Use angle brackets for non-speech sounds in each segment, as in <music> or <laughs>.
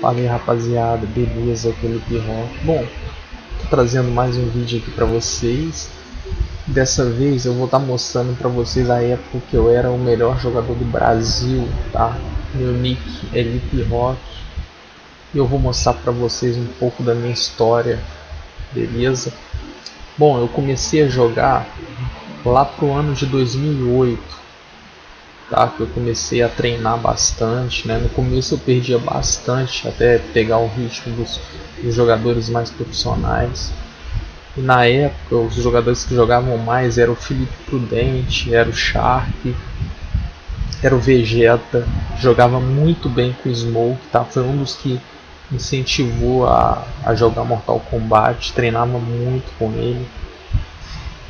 Fala aí rapaziada, beleza? Aquele Rock. Bom, tô trazendo mais um vídeo aqui pra vocês. Dessa vez eu vou estar tá mostrando pra vocês a época que eu era o melhor jogador do Brasil, tá? Meu nick é Lip Rock. E eu vou mostrar pra vocês um pouco da minha história, beleza? Bom, eu comecei a jogar lá pro ano de 2008 tá? Que eu comecei a treinar bastante, né? No começo eu perdia bastante até pegar o ritmo dos, dos jogadores mais profissionais. E na época os jogadores que jogavam mais eram o Felipe Prudente, era o Shark, era o Vegeta, jogava muito bem com o Smoke, tá? Foi um dos que incentivou a, a jogar Mortal Kombat, treinava muito com ele.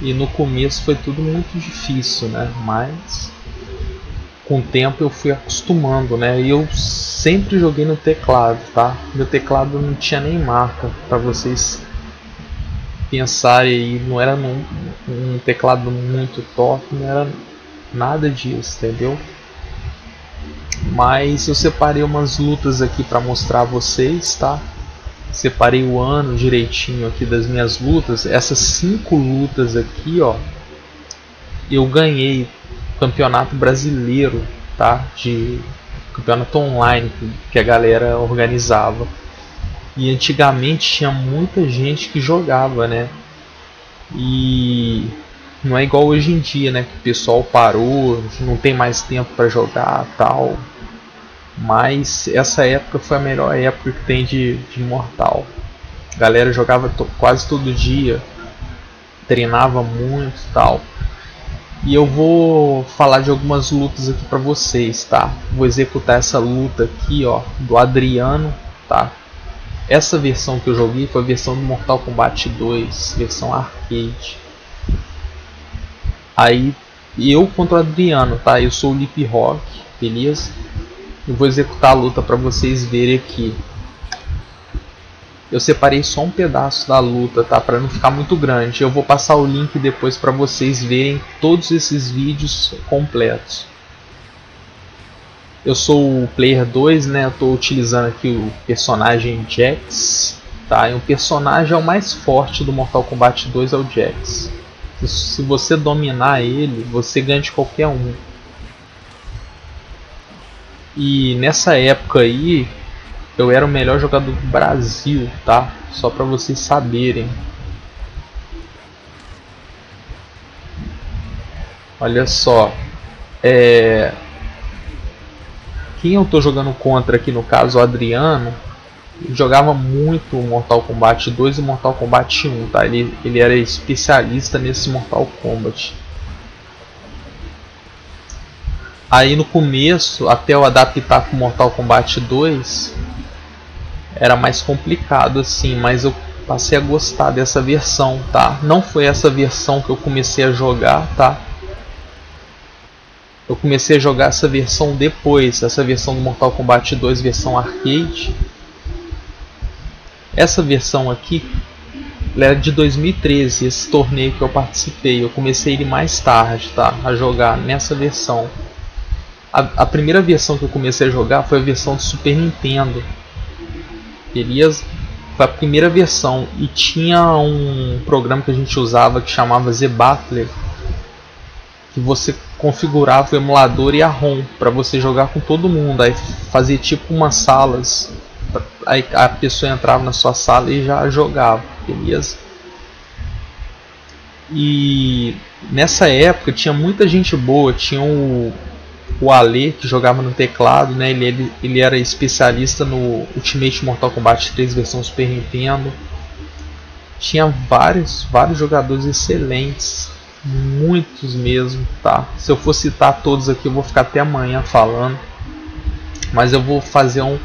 E no começo foi tudo muito difícil, né? Mas com o tempo eu fui acostumando, né? E eu sempre joguei no teclado, tá? Meu teclado não tinha nem marca para vocês pensarem aí, não era num, um teclado muito top, não era nada disso, entendeu? Mas eu separei umas lutas aqui para mostrar a vocês, tá? Separei o ano direitinho aqui das minhas lutas. Essas cinco lutas aqui, ó, eu ganhei campeonato brasileiro, tá? De campeonato online que a galera organizava. E antigamente tinha muita gente que jogava, né? E não é igual hoje em dia, né? Que o pessoal parou, não tem mais tempo para jogar, tal. Mas essa época foi a melhor época que tem de, de Mortal. A galera jogava quase todo dia, treinava muito, tal. E eu vou falar de algumas lutas aqui para vocês, tá? Vou executar essa luta aqui, ó, do Adriano, tá? Essa versão que eu joguei foi a versão do Mortal Kombat 2, versão arcade. Aí eu contra o Adriano, tá? Eu sou o Lip Rock, beleza? Eu vou executar a luta para vocês verem aqui. Eu separei só um pedaço da luta, tá? Para não ficar muito grande. Eu vou passar o link depois para vocês verem todos esses vídeos completos. Eu sou o player 2, né? Eu tô utilizando aqui o personagem Jax, tá? E o personagem é o mais forte do Mortal Kombat 2 é o Jax. Se você dominar ele, você ganha de qualquer um. E nessa época aí, eu era o melhor jogador do Brasil, tá? Só para vocês saberem. Olha só. É... Quem eu tô jogando contra aqui, no caso o Adriano, jogava muito Mortal Kombat 2 e Mortal Kombat 1, tá? Ele, ele era especialista nesse Mortal Kombat. Aí no começo, até eu adaptar com Mortal Kombat 2, era mais complicado assim, mas eu passei a gostar dessa versão, tá? Não foi essa versão que eu comecei a jogar, tá? Eu comecei a jogar essa versão depois, essa versão do Mortal Kombat 2 versão arcade. Essa versão aqui era de 2013, esse torneio que eu participei. Eu comecei ele mais tarde, tá? A jogar nessa versão. A, a primeira versão que eu comecei a jogar foi a versão do Super Nintendo Foi a primeira versão e tinha um programa que a gente usava que chamava ZBattler que você configurava o emulador e a ROM para você jogar com todo mundo. Aí fazia tipo umas salas, aí a pessoa entrava na sua sala e já jogava, beleza? E nessa época tinha muita gente boa, tinha o o Ale, que jogava no teclado, né? Ele, ele, ele era especialista no Ultimate Mortal Kombat 3 versão Super Nintendo. Tinha vários, vários jogadores excelentes, muitos mesmo, tá? Se eu for citar todos aqui, eu vou ficar até amanhã falando. Mas eu vou fazer um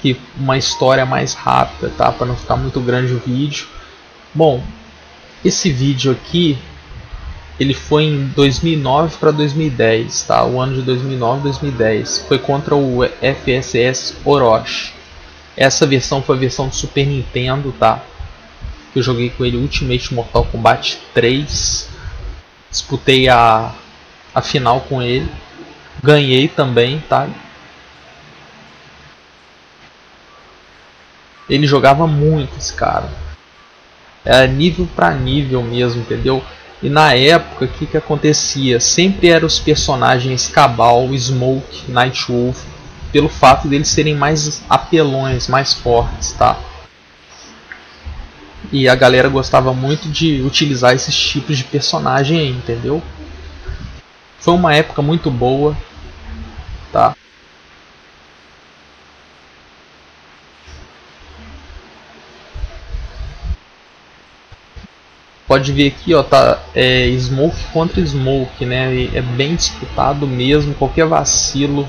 que uma história mais rápida, tá? Para não ficar muito grande o vídeo. Bom, esse vídeo aqui ele foi em 2009 para 2010, tá? O ano de 2009 2010 foi contra o FSS Orochi. Essa versão foi a versão do Super Nintendo, tá? Que eu joguei com ele Ultimate Mortal Kombat 3. Disputei a a final com ele. Ganhei também, tá? Ele jogava muito esse cara. Era nível para nível mesmo, entendeu? E na época, o que, que acontecia? Sempre eram os personagens Cabal, Smoke, Nightwolf, pelo fato deles serem mais apelões, mais fortes, tá? E a galera gostava muito de utilizar esses tipos de personagem entendeu? Foi uma época muito boa, tá? Pode ver aqui, ó, tá é, Smoke contra Smoke, né? É bem disputado mesmo, qualquer vacilo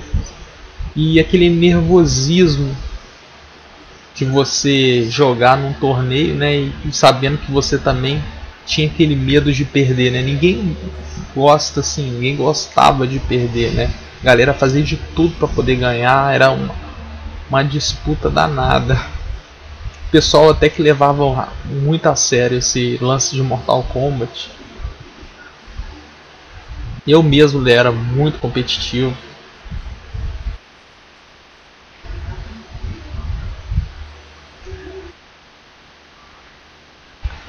e aquele nervosismo de você jogar num torneio, né? E sabendo que você também tinha aquele medo de perder, né? Ninguém gosta assim, ninguém gostava de perder, né? A galera fazia de tudo para poder ganhar, era uma, uma disputa danada. Pessoal até que levava muito a sério esse lance de Mortal Kombat. Eu mesmo era muito competitivo.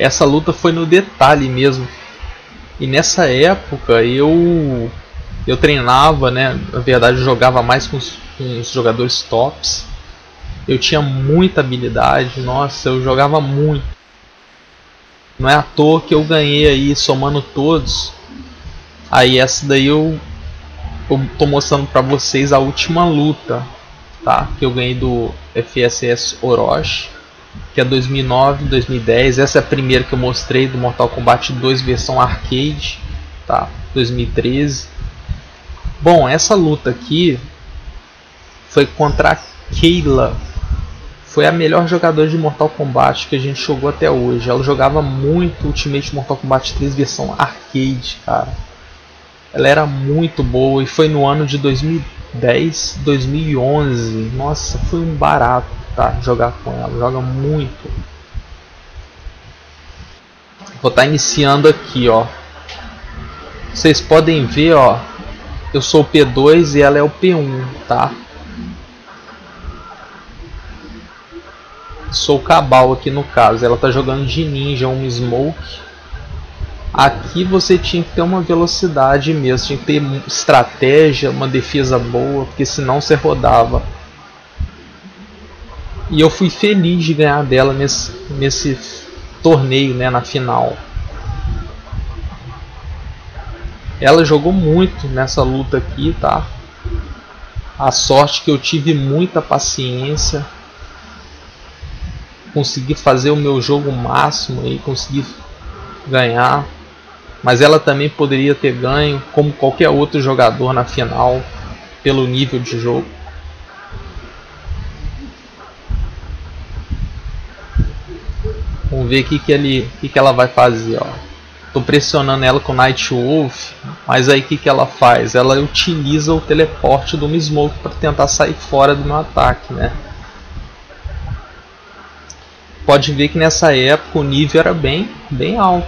essa luta foi no detalhe mesmo. E nessa época eu eu treinava, né? Na verdade eu jogava mais com os, com os jogadores tops. Eu tinha muita habilidade, nossa, eu jogava muito. Não é à toa que eu ganhei aí somando todos. Aí essa daí eu, eu tô mostrando para vocês a última luta, tá? Que eu ganhei do FSS Orochi que é 2009, 2010. Essa é a primeira que eu mostrei do Mortal Kombat 2 versão arcade, tá? 2013. Bom, essa luta aqui foi contra a Keila. Foi a melhor jogadora de Mortal Kombat que a gente jogou até hoje. Ela jogava muito Ultimate Mortal Kombat 3 versão arcade, cara. Ela era muito boa e foi no ano de 2010, 2011. Nossa, foi um barato tá? Jogar com ela, joga muito. Vou estar tá iniciando aqui, ó. Vocês podem ver, ó. Eu sou o P2 e ela é o P1, tá? Sou Cabal aqui no caso. Ela tá jogando de ninja, um smoke. Aqui você tinha que ter uma velocidade mesmo, tinha que ter estratégia, uma defesa boa, porque senão você rodava. E eu fui feliz de ganhar dela nesse, nesse torneio, né, na final. Ela jogou muito nessa luta aqui, tá? A sorte que eu tive muita paciência. Consegui fazer o meu jogo máximo e consegui ganhar. Mas ela também poderia ter ganho, como qualquer outro jogador na final, pelo nível de jogo. Vamos ver o que, que, ele, que, que ela vai fazer. Ó. Tô pressionando ela com Night Wolf, mas aí o que, que ela faz? Ela utiliza o teleporte do Smoke para tentar sair fora do meu ataque, né? Pode ver que nessa época o nível era bem, bem alto.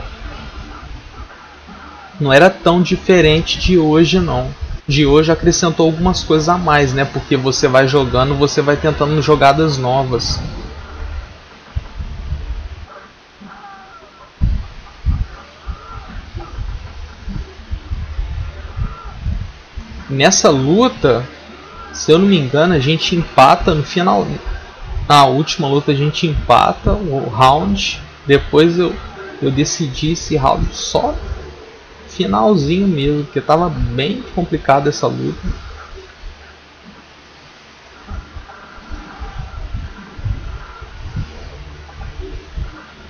Não era tão diferente de hoje não. De hoje acrescentou algumas coisas a mais, né? Porque você vai jogando, você vai tentando jogadas novas. nessa luta, se eu não me engano, a gente empata no final. Na última luta a gente empata o round. Depois eu, eu decidi esse round só finalzinho mesmo, porque tava bem complicada essa luta.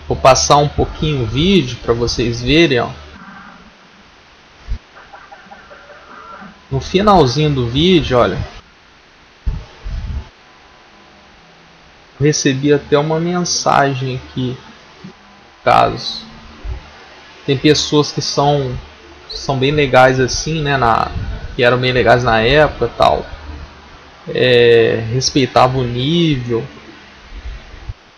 Vou passar um pouquinho o vídeo para vocês verem, ó. no finalzinho do vídeo, olha, recebi até uma mensagem aqui, caso tem pessoas que são são bem legais assim, né, na que eram bem legais na época, tal, é, respeitava o nível,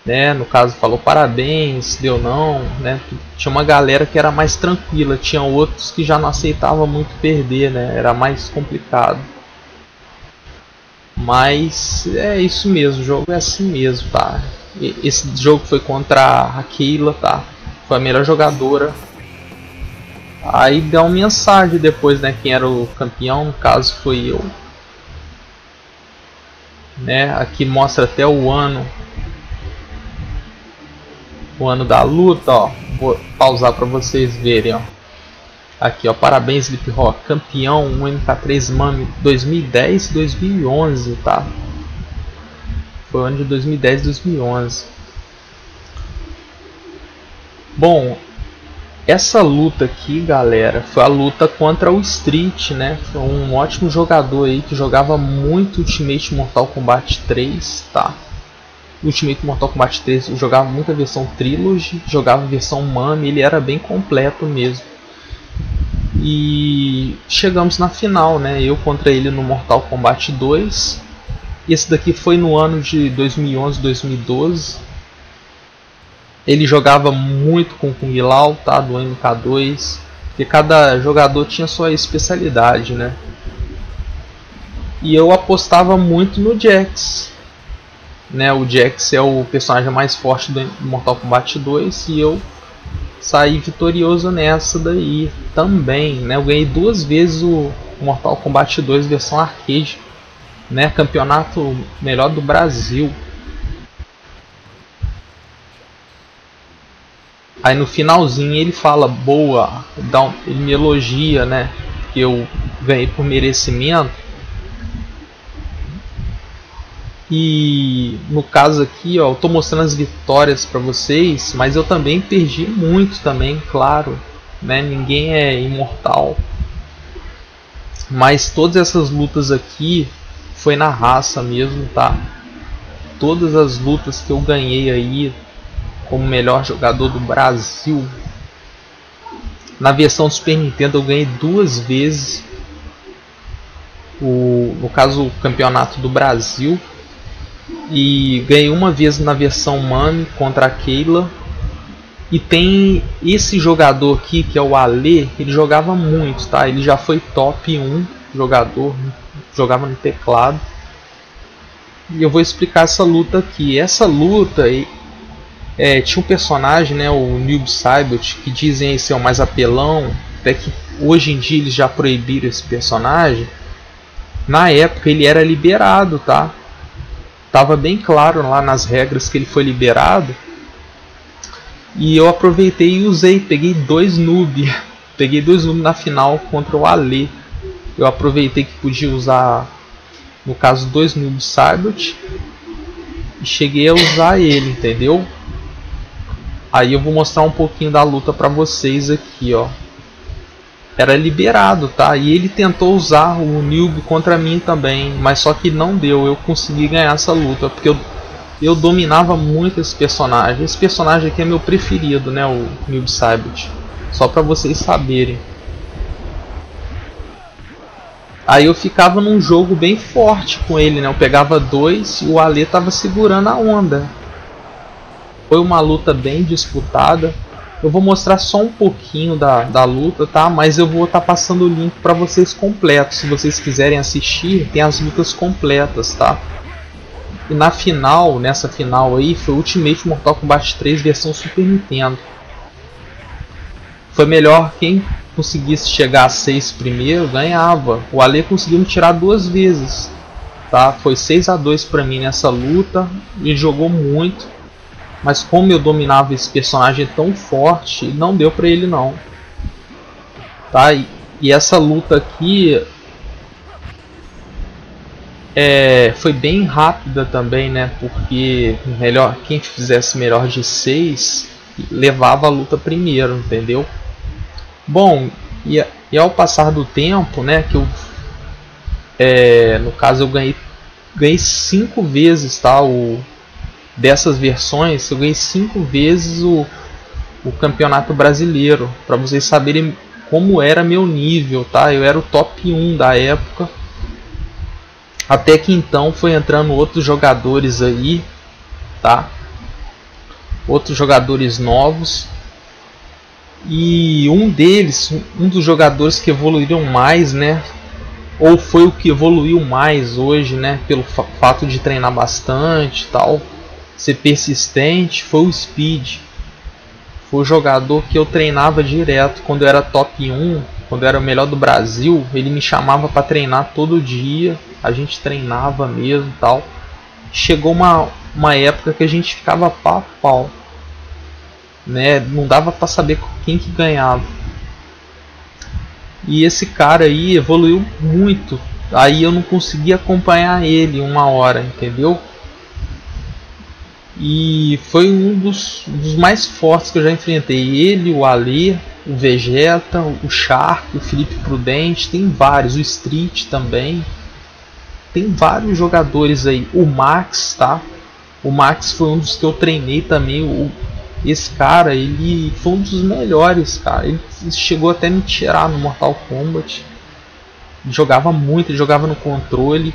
né? No caso falou parabéns, deu não, né? Tinha uma galera que era mais tranquila, tinha outros que já não aceitava muito perder, né? Era mais complicado. Mas é isso mesmo, o jogo é assim mesmo, tá? Esse jogo foi contra a Keila, tá? Foi a melhor jogadora. Aí deu uma mensagem depois, né? Quem era o campeão, no caso foi eu. Né? Aqui mostra até o ano. O ano da luta, ó. Vou pausar para vocês verem, ó. Aqui, ó, parabéns Lip Rock, campeão um MK3 Mami 2010 2011, tá? Foi o ano de 2010 2011. Bom, essa luta aqui, galera, foi a luta contra o Street, né? Foi um ótimo jogador aí que jogava muito Ultimate Mortal Kombat 3, tá? Ultimate Mortal Kombat 3 jogava muita versão Trilogy, jogava versão Mami, ele era bem completo mesmo. E chegamos na final, né? Eu contra ele no Mortal Kombat 2. Esse daqui foi no ano de 2011, 2012. Ele jogava muito com Kung Lao, tá? Do MK2. Porque cada jogador tinha sua especialidade, né? E eu apostava muito no Jax. Né? O Jax é o personagem mais forte do Mortal Kombat 2 e eu sair vitorioso nessa daí também, né? Eu ganhei duas vezes o Mortal Kombat 2 versão arcade, né? Campeonato melhor do Brasil. Aí no finalzinho ele fala boa, ele me elogia, né? Que eu ganhei por merecimento. E no caso aqui, ó, eu tô mostrando as vitórias para vocês, mas eu também perdi muito também, claro, né? Ninguém é imortal. Mas todas essas lutas aqui foi na raça mesmo, tá? Todas as lutas que eu ganhei aí como melhor jogador do Brasil. Na versão do Super Nintendo eu ganhei duas vezes o, no caso o campeonato do Brasil e ganhei uma vez na versão Mami contra a Keila. E tem esse jogador aqui que é o Ale, ele jogava muito, tá? Ele já foi top 1 jogador, jogava no teclado. E eu vou explicar essa luta aqui. Essa luta é, tinha um personagem, né, o Noob Saibot, que dizem ser o mais apelão, até que hoje em dia eles já proibiram esse personagem. Na época ele era liberado, tá? Estava bem claro lá nas regras que ele foi liberado. E eu aproveitei e usei, peguei dois noob, <laughs> peguei dois noob na final contra o Ale. Eu aproveitei que podia usar, no caso, dois noob Cybert e cheguei a usar ele, entendeu? Aí eu vou mostrar um pouquinho da luta para vocês aqui, ó era liberado, tá? E ele tentou usar o Nilb contra mim também, mas só que não deu. Eu consegui ganhar essa luta porque eu, eu dominava muito esse personagem. Esse personagem aqui é meu preferido, né? O Nilb Saibot. Só para vocês saberem. Aí eu ficava num jogo bem forte com ele, né? Eu pegava dois e o Ale tava segurando a onda. Foi uma luta bem disputada. Eu vou mostrar só um pouquinho da, da luta, tá? Mas eu vou estar tá passando o link para vocês completo. Se vocês quiserem assistir, tem as lutas completas, tá? E na final, nessa final aí, foi Ultimate Mortal Kombat 3 versão Super Nintendo. Foi melhor quem conseguisse chegar a 6 primeiro, ganhava. O Ale conseguiu me tirar duas vezes. Tá? Foi 6 a 2 para mim nessa luta. Ele jogou muito. Mas como eu dominava esse personagem tão forte, não deu pra ele não. Tá? E, e essa luta aqui é, foi bem rápida também, né? Porque melhor, quem fizesse melhor de 6 levava a luta primeiro, entendeu? Bom, e, e ao passar do tempo, né? Que eu, é, no caso eu ganhei ganhei cinco vezes, tá? O, dessas versões, eu ganhei cinco vezes o, o campeonato brasileiro, para vocês saberem como era meu nível, tá? Eu era o top 1 da época. Até que então foi entrando outros jogadores aí, tá? Outros jogadores novos. E um deles, um dos jogadores que evoluíram mais, né? Ou foi o que evoluiu mais hoje, né? Pelo fato de treinar bastante, tal ser persistente foi o Speed. Foi o jogador que eu treinava direto quando eu era top 1, quando eu era o melhor do Brasil. Ele me chamava para treinar todo dia, a gente treinava mesmo tal. Chegou uma, uma época que a gente ficava pau a pau. Né? Não dava para saber quem que ganhava. E esse cara aí evoluiu muito. Aí eu não conseguia acompanhar ele uma hora, entendeu? E foi um dos, dos mais fortes que eu já enfrentei. Ele, o Ali, o Vegeta, o Shark, o Felipe Prudente, tem vários, o Street também. Tem vários jogadores aí. O Max, tá? O Max foi um dos que eu treinei também. O, esse cara, ele foi um dos melhores, cara. Ele chegou até me tirar no Mortal Kombat. jogava muito, ele jogava no controle.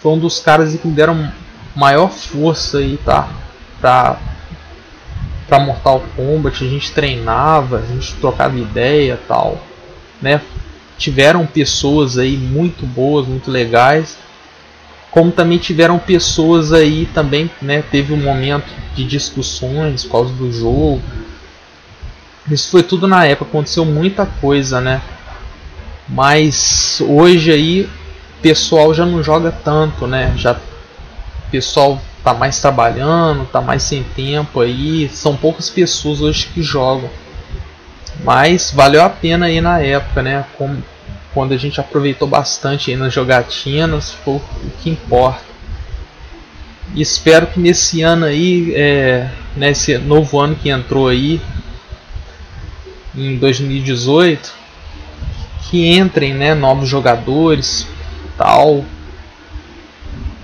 Foi um dos caras que me deram maior força aí, tá? Pra, pra Mortal Kombat. A gente treinava, a gente trocava ideia tal. Né? Tiveram pessoas aí muito boas, muito legais como também tiveram pessoas aí também, né, teve um momento de discussões por causa do jogo. Isso foi tudo na época, aconteceu muita coisa, né? Mas hoje aí pessoal já não joga tanto, né? Já o pessoal tá mais trabalhando, tá mais sem tempo aí, são poucas pessoas hoje que jogam. Mas valeu a pena aí na época, né? Como quando a gente aproveitou bastante nas jogatinas, foi o que importa. Espero que nesse ano aí, é, nesse novo ano que entrou aí, em 2018, que entrem né, novos jogadores tal.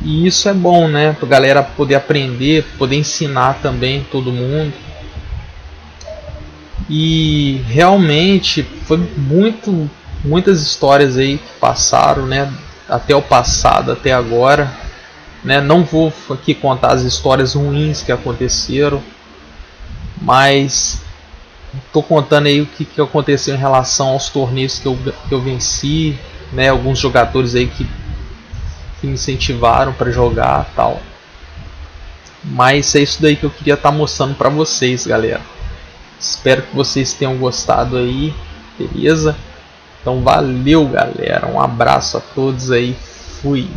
E isso é bom, né? Para galera poder aprender, poder ensinar também todo mundo. E realmente foi muito muitas histórias aí que passaram, né, até o passado, até agora, né? Não vou aqui contar as histórias ruins que aconteceram, mas estou contando aí o que, que aconteceu em relação aos torneios que eu, que eu venci, né? Alguns jogadores aí que, que me incentivaram para jogar, tal. Mas é isso daí que eu queria estar tá mostrando para vocês, galera. Espero que vocês tenham gostado aí, beleza? Então valeu, galera. Um abraço a todos aí. Fui.